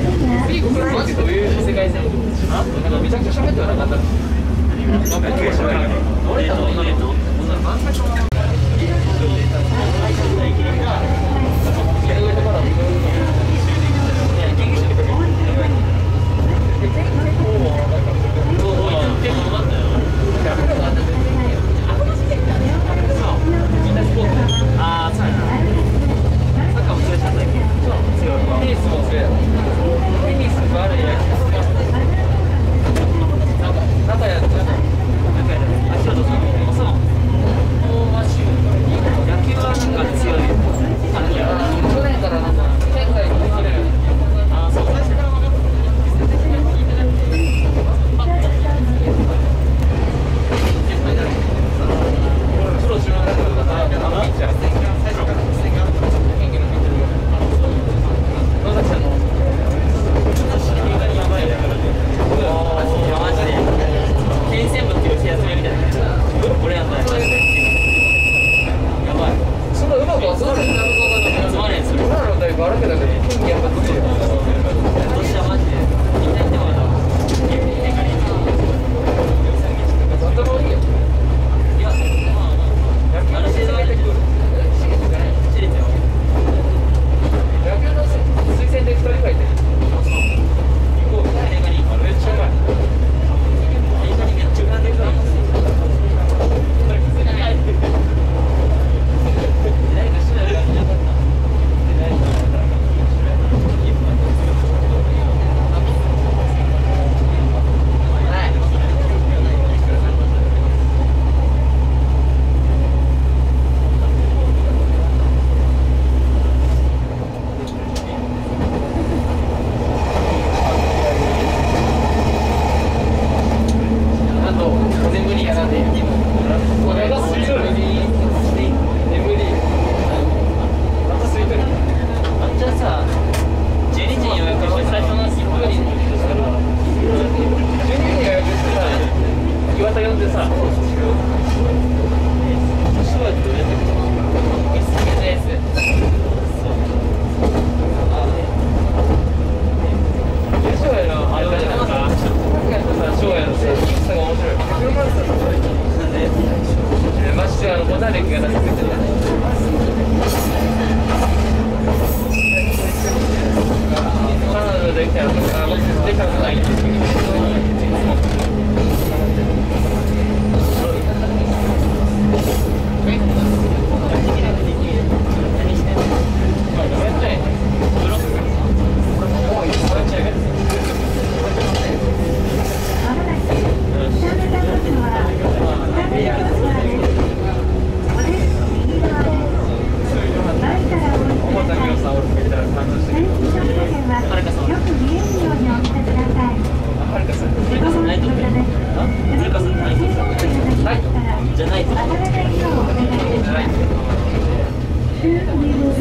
どういう世界かめちゃくちゃ喋ってはなかった。俺たの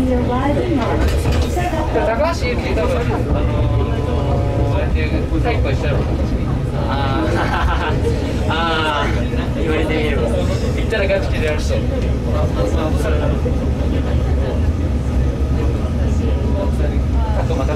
高橋由紀多分あのそうやってイしたあーあー言われてみれば言ったらガチ切れられそうあとまた